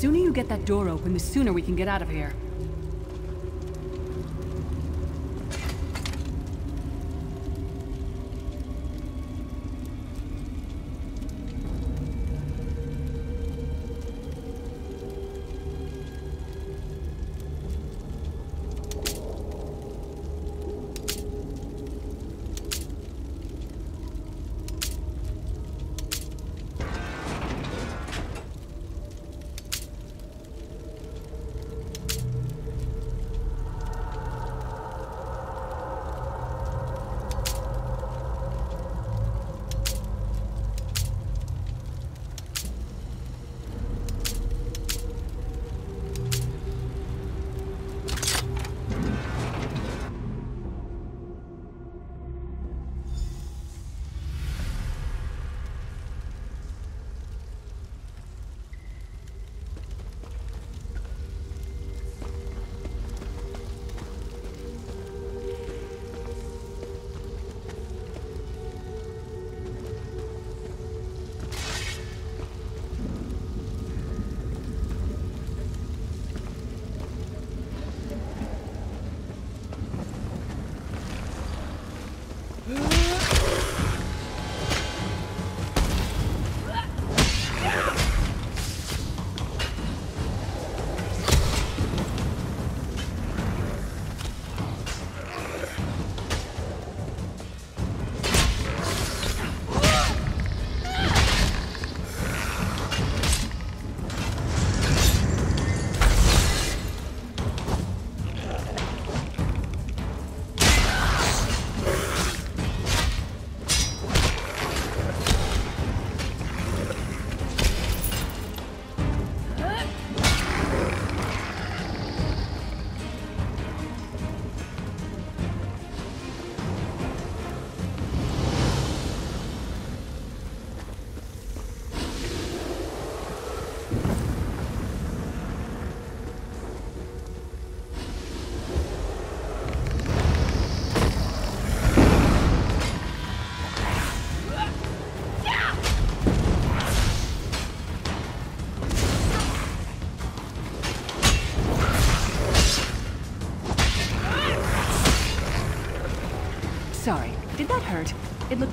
sooner you get that door open, the sooner we can get out of here.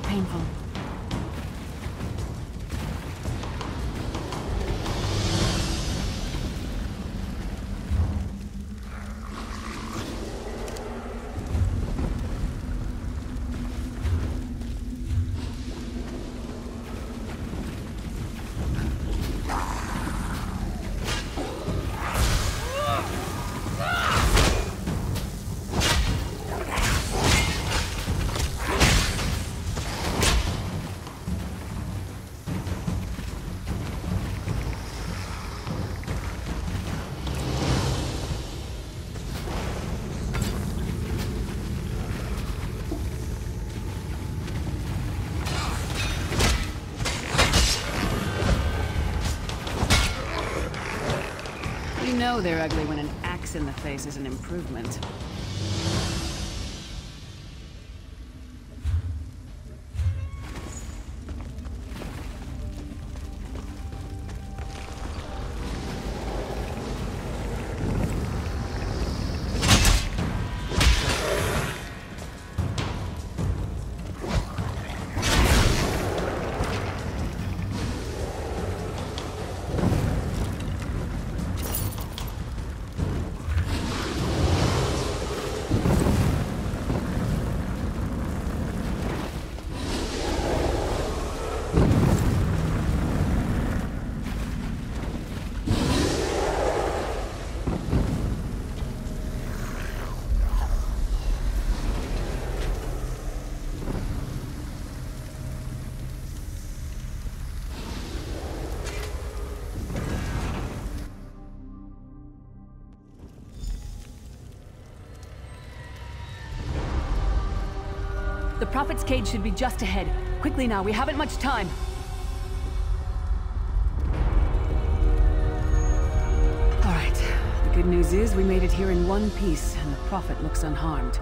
Painful. Know they're ugly when an axe in the face is an improvement. The Prophet's cage should be just ahead. Quickly now, we haven't much time. All right. The good news is we made it here in one piece, and the Prophet looks unharmed.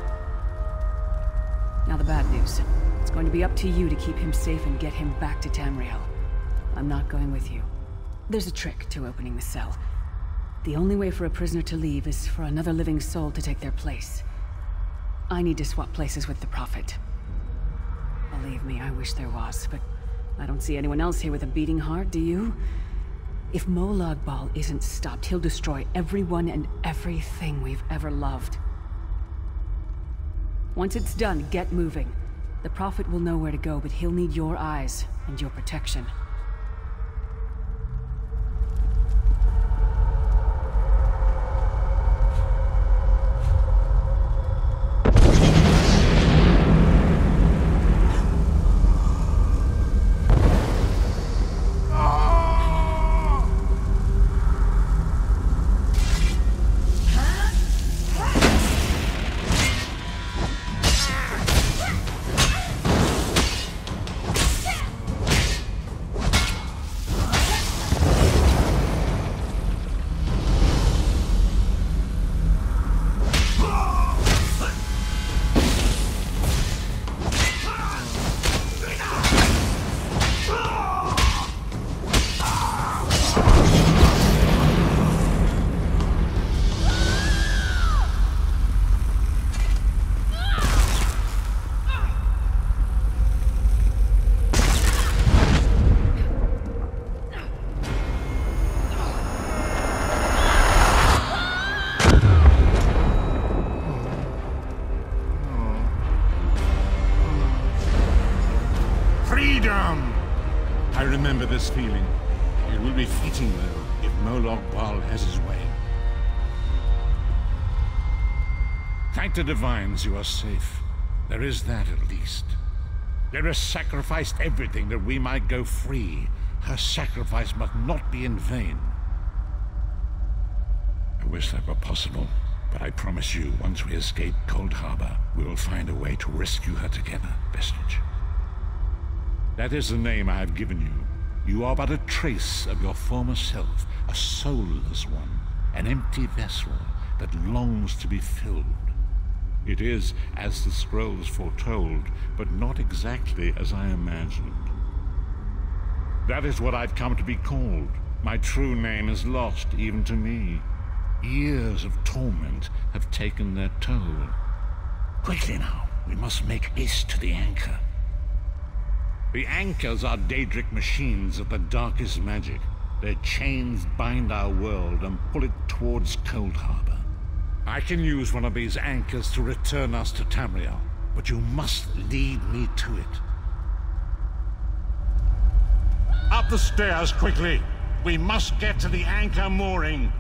Now the bad news. It's going to be up to you to keep him safe and get him back to Tamriel. I'm not going with you. There's a trick to opening the cell. The only way for a prisoner to leave is for another living soul to take their place. I need to swap places with the Prophet. Believe me, I wish there was, but I don't see anyone else here with a beating heart, do you? If Molag Bal isn't stopped, he'll destroy everyone and everything we've ever loved. Once it's done, get moving. The Prophet will know where to go, but he'll need your eyes and your protection. It will be fitting, though, if Molag Bal has his way. Thank the Divines you are safe. There is that, at least. Lyris sacrificed everything that we might go free. Her sacrifice must not be in vain. I wish that were possible, but I promise you, once we escape Coldharbour, we will find a way to rescue her together, Vestige. That is the name I have given you. You are but a trace of your former self, a soulless one, an empty vessel that longs to be filled. It is as the scrolls foretold, but not exactly as I imagined. That is what I've come to be called. My true name is lost even to me. Years of torment have taken their toll. Quickly now, we must make haste to the anchor. The anchors are Daedric machines of the darkest magic. Their chains bind our world and pull it towards Coldharbour. I can use one of these anchors to return us to Tamriel, but you must lead me to it. Up the stairs, quickly! We must get to the anchor mooring.